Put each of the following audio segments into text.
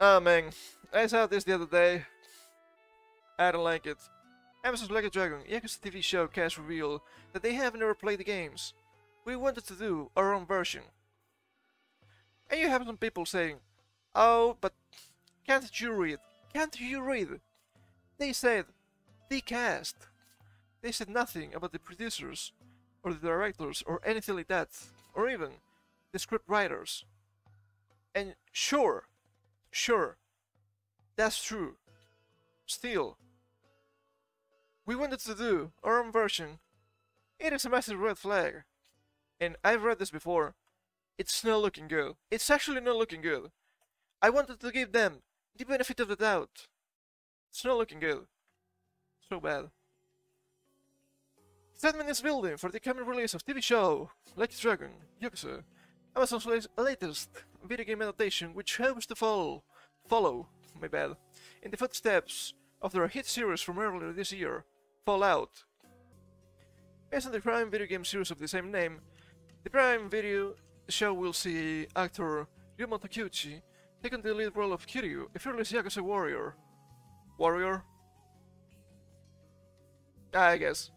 Oh man, I saw this the other day. I don't like it. Amazon's a Dragon Yakuza TV show cast reveal that they have never played the games. We wanted to do our own version. And you have some people saying, Oh, but can't you read? Can't you read? They said, the cast. They said nothing about the producers, or the directors, or anything like that, or even the script writers. And sure, sure, that's true. Still, we wanted to do our own version. It is a massive red flag. And I've read this before. It's not looking good. It's actually not looking good. I wanted to give them the benefit of the doubt. It's not looking good. So bad. Statement is building for the coming release of TV show a Dragon, Yakuza, Amazon's latest video game adaptation, which hopes to follow, follow, my bad, in the footsteps of their hit series from earlier this year, Fallout. Based on the Prime video game series of the same name, the Prime Video show will see actor Ryuma Takeuchi take on the lead role of Kiryu, a fearless Yakuza warrior. Warrior? I guess.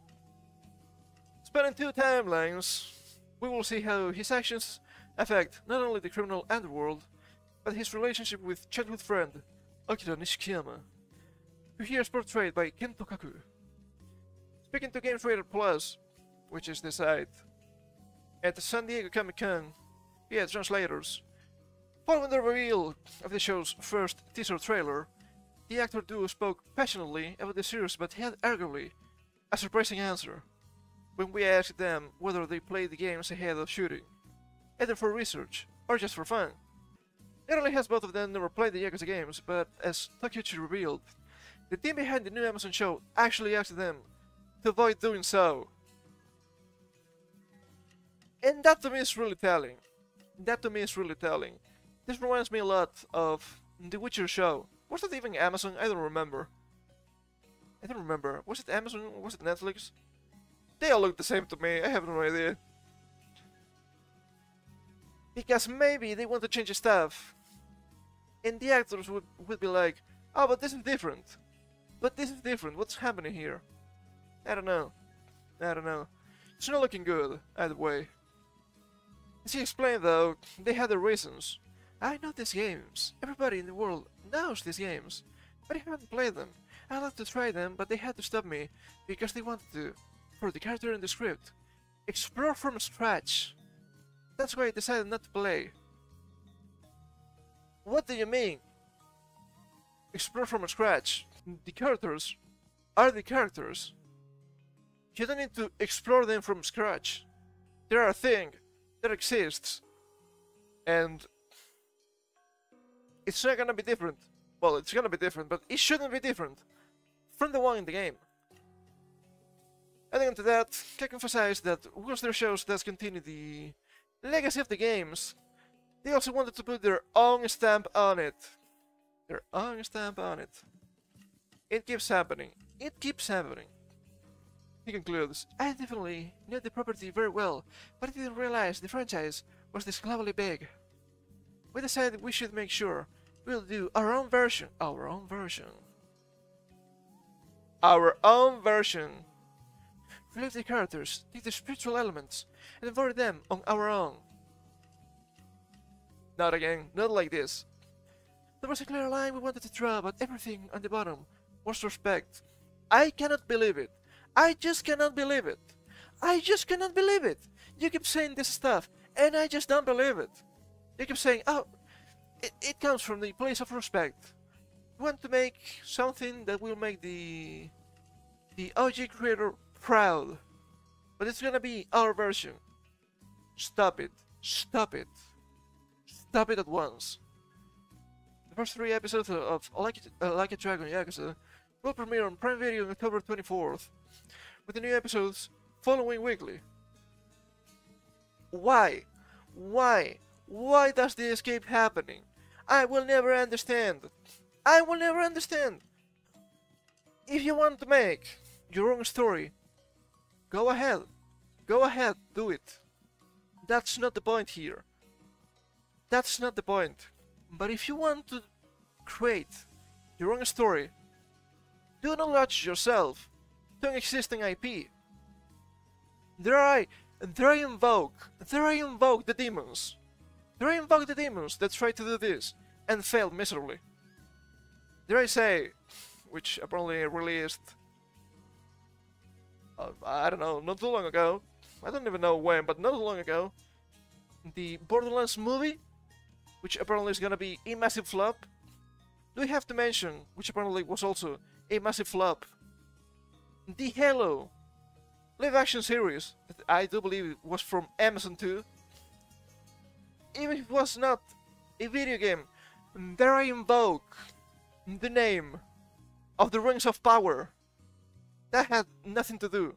Spanning two timelines, we will see how his actions affect not only the criminal underworld, but his relationship with childhood friend Akira Nishikiyama, who here is portrayed by Kento Kaku. Speaking to Games Plus, which is the site, at the San Diego Comic Con, via translators. Following the reveal of the show's first teaser trailer, the actor duo spoke passionately about the series but had arguably a surprising answer when we asked them whether they played the games ahead of shooting, either for research or just for fun. Only has both of them never played the Yakuza games, but as Takeuchi revealed, the team behind the new Amazon show actually asked them to avoid doing so. And that to me is really telling. That to me is really telling. This reminds me a lot of The Witcher show. Was that even Amazon? I don't remember. I don't remember. Was it Amazon? Was it Netflix? They all look the same to me. I have no idea. Because maybe they want to change stuff. And the actors would, would be like, oh, but this is different. But this is different. What's happening here? I don't know. I don't know. It's not looking good, either way. As he explained though, they had their reasons. I know these games. Everybody in the world knows these games. But I haven't played them. I'd like to try them, but they had to stop me because they wanted to, for the character in the script, explore from scratch. That's why I decided not to play. What do you mean? Explore from scratch. The characters are the characters. You don't need to explore them from scratch. They're a thing that exists. And it's not gonna be different. Well, it's gonna be different, but it shouldn't be different from the one in the game. Adding to that, can emphasize that whilst their shows does continue the legacy of the games, they also wanted to put their own stamp on it. Their own stamp on it. It keeps happening. It keeps happening. He concludes, I definitely knew the property very well, but I didn't realize the franchise was this globally big. We decided we should make sure we'll do our own version. Our own version. Our own version. Relive the characters, take the spiritual elements, and embody them on our own. Not again, not like this. There was a clear line we wanted to draw, but everything on the bottom was respect. I cannot believe it. I just cannot believe it. I just cannot believe it. You keep saying this stuff, and I just don't believe it. You keep saying, oh, it, it comes from the place of respect. We want to make something that will make the the OG creator proud. But it's gonna be our version. Stop it. Stop it. Stop it at once. The first three episodes of Like a, uh, like a Dragon Yakuza will premiere on Prime Video on October 24th, with the new episodes following weekly. Why? Why? Why does this keep happening? I will never understand. I will never understand. If you want to make your own story, go ahead. Go ahead, do it. That's not the point here. That's not the point. But if you want to create your own story. Do not latch yourself to an existing IP. There I, there I invoke, there I invoke the demons. There I invoke the demons that tried to do this and failed miserably. There I say, which apparently released, uh, I don't know, not too long ago. I don't even know when, but not too long ago. The Borderlands movie, which apparently is gonna be a massive flop. Do we have to mention, which apparently was also a massive flop, the Halo live action series that I do believe was from Amazon too. Even if it was not a video game, there I invoke the name of the Rings of Power. That had nothing to do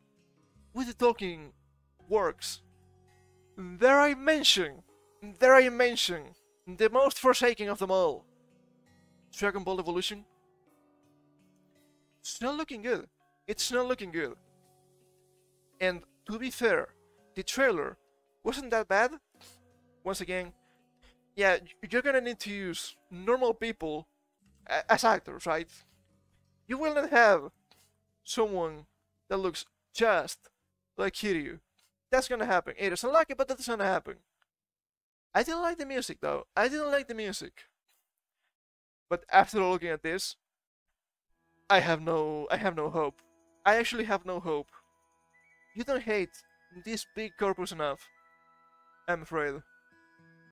with the Tolkien works. There I mention, there I mention, the most forsaken of them all. Dragon Ball Evolution. It's not looking good. It's not looking good. And to be fair, the trailer wasn't that bad. Once again, yeah, you're gonna need to use normal people as actors, right? You will not have someone that looks just like Kiryu. That's gonna happen. It is unlucky, but that's gonna happen. I didn't like the music though. I didn't like the music. But after looking at this, I have no I have no hope. I actually have no hope. You don't hate this big corpus enough. I'm afraid.